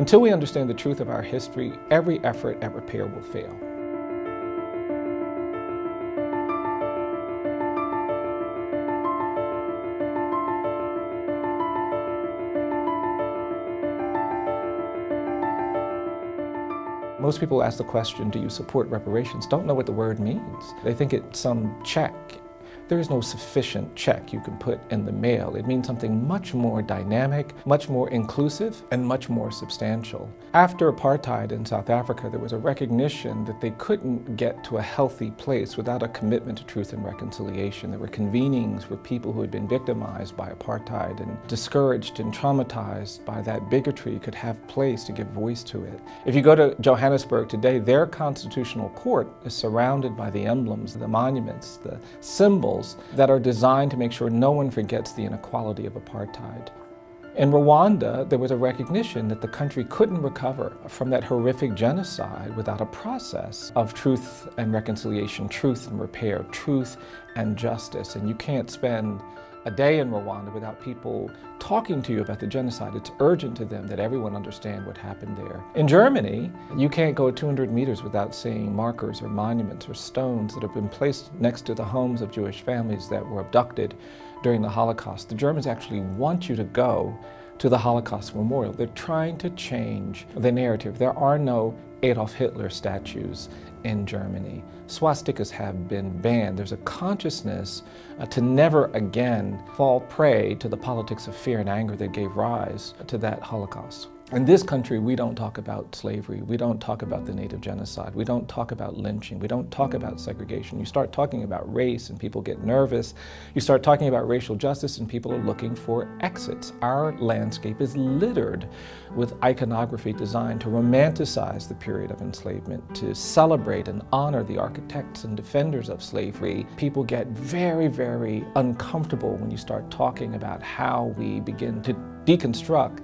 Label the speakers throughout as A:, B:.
A: Until we understand the truth of our history, every effort at repair will fail. Most people ask the question, do you support reparations? Don't know what the word means. They think it's some check there is no sufficient check you can put in the mail. It means something much more dynamic, much more inclusive, and much more substantial. After apartheid in South Africa, there was a recognition that they couldn't get to a healthy place without a commitment to truth and reconciliation. There were convenings where people who had been victimized by apartheid and discouraged and traumatized by that bigotry could have place to give voice to it. If you go to Johannesburg today, their constitutional court is surrounded by the emblems, the monuments, the symbols that are designed to make sure no one forgets the inequality of apartheid. In Rwanda, there was a recognition that the country couldn't recover from that horrific genocide without a process of truth and reconciliation, truth and repair, truth and justice. And you can't spend a day in Rwanda without people talking to you about the genocide. It's urgent to them that everyone understand what happened there. In Germany, you can't go 200 meters without seeing markers or monuments or stones that have been placed next to the homes of Jewish families that were abducted during the Holocaust. The Germans actually want you to go to the Holocaust Memorial. They're trying to change the narrative. There are no Adolf Hitler statues in Germany. Swastikas have been banned. There's a consciousness uh, to never again fall prey to the politics of fear and anger that gave rise to that Holocaust. In this country, we don't talk about slavery. We don't talk about the native genocide. We don't talk about lynching. We don't talk about segregation. You start talking about race and people get nervous. You start talking about racial justice and people are looking for exits. Our landscape is littered with iconography designed to romanticize the period of enslavement, to celebrate and honor the architects and defenders of slavery. People get very, very uncomfortable when you start talking about how we begin to deconstruct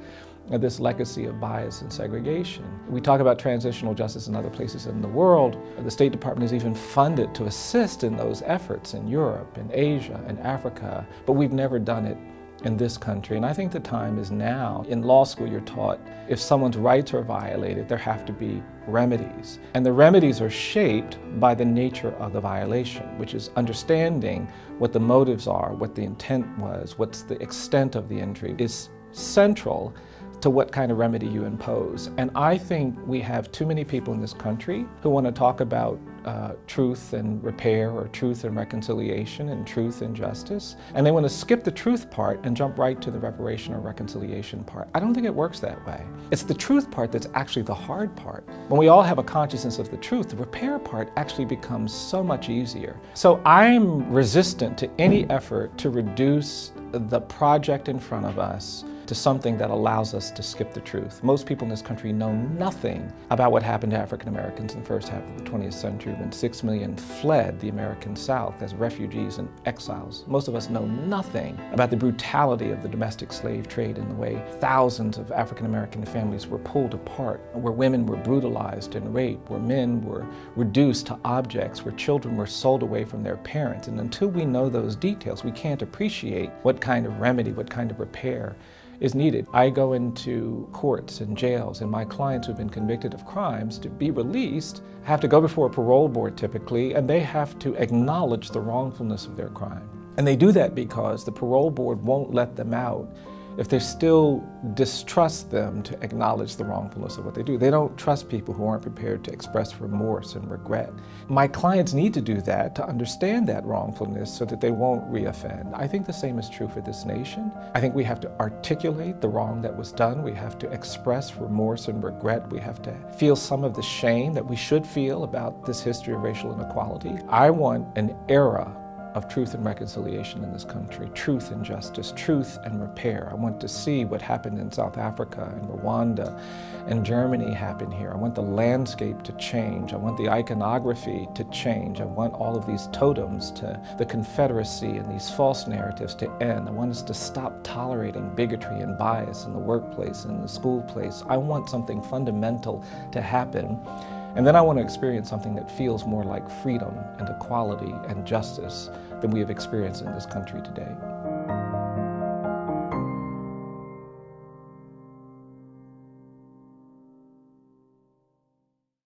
A: this legacy of bias and segregation. We talk about transitional justice in other places in the world. The State Department is even funded to assist in those efforts in Europe, in Asia, in Africa, but we've never done it in this country. And I think the time is now. In law school, you're taught if someone's rights are violated, there have to be remedies. And the remedies are shaped by the nature of the violation, which is understanding what the motives are, what the intent was, what's the extent of the injury is central to what kind of remedy you impose. And I think we have too many people in this country who want to talk about uh, truth and repair or truth and reconciliation and truth and justice. And they want to skip the truth part and jump right to the reparation or reconciliation part. I don't think it works that way. It's the truth part that's actually the hard part. When we all have a consciousness of the truth, the repair part actually becomes so much easier. So I'm resistant to any effort to reduce the project in front of us to something that allows us to skip the truth. Most people in this country know nothing about what happened to African Americans in the first half of the 20th century when six million fled the American South as refugees and exiles. Most of us know nothing about the brutality of the domestic slave trade and the way thousands of African American families were pulled apart, where women were brutalized and raped, where men were reduced to objects, where children were sold away from their parents. And until we know those details, we can't appreciate what kind of remedy, what kind of repair is needed. I go into courts and jails, and my clients who've been convicted of crimes to be released have to go before a parole board typically, and they have to acknowledge the wrongfulness of their crime. And they do that because the parole board won't let them out if they still distrust them to acknowledge the wrongfulness of what they do. They don't trust people who aren't prepared to express remorse and regret. My clients need to do that to understand that wrongfulness so that they won't reoffend. I think the same is true for this nation. I think we have to articulate the wrong that was done. We have to express remorse and regret. We have to feel some of the shame that we should feel about this history of racial inequality. I want an era of truth and reconciliation in this country, truth and justice, truth and repair. I want to see what happened in South Africa and Rwanda and Germany happen here. I want the landscape to change. I want the iconography to change. I want all of these totems to the Confederacy and these false narratives to end. I want us to stop tolerating bigotry and bias in the workplace and the school place. I want something fundamental to happen. And then I want to experience something that feels more like freedom and equality and justice than we have experienced in this country today.